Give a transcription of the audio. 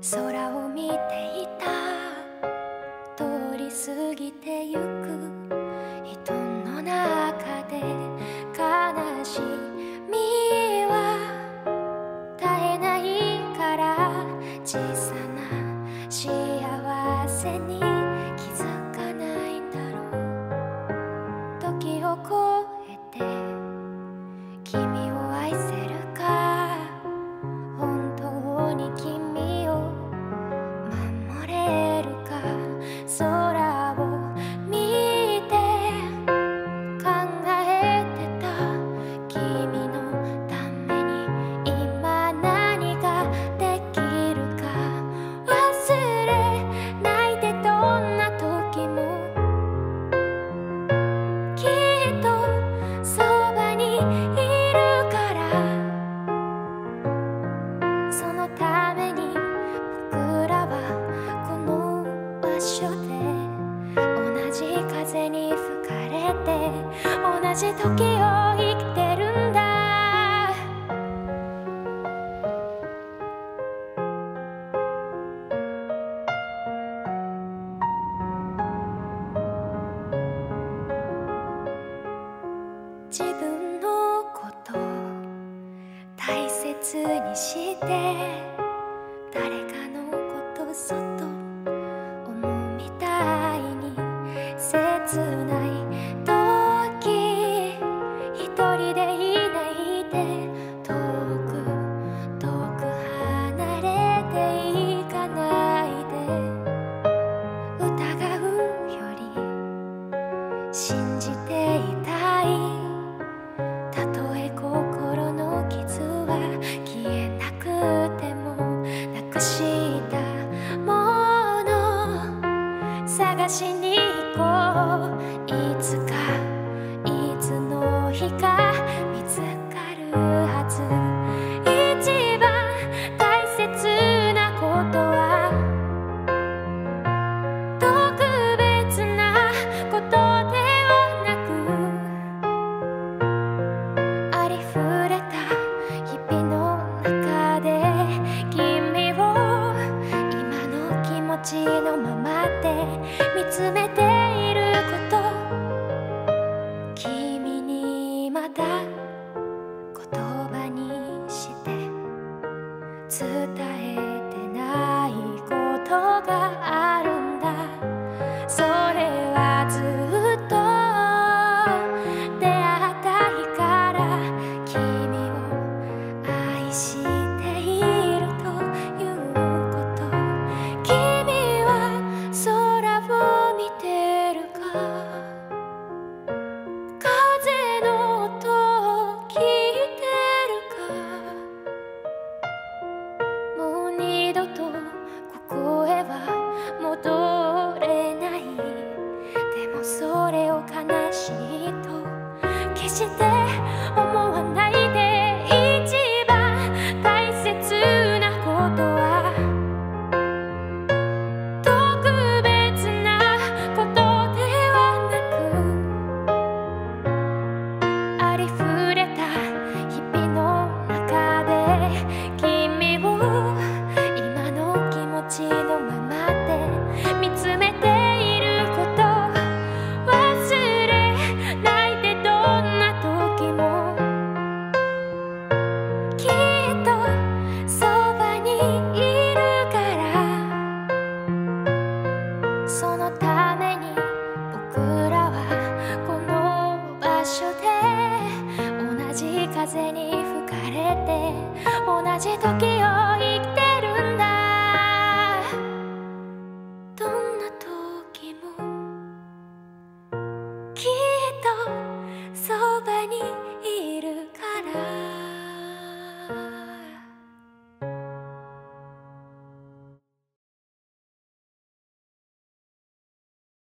空を見ていた。通り過ぎてゆく風に吹かれて同じ時を生きてるんだ。自分のこと大切にしてしに行こう。いつかいつの日か。して小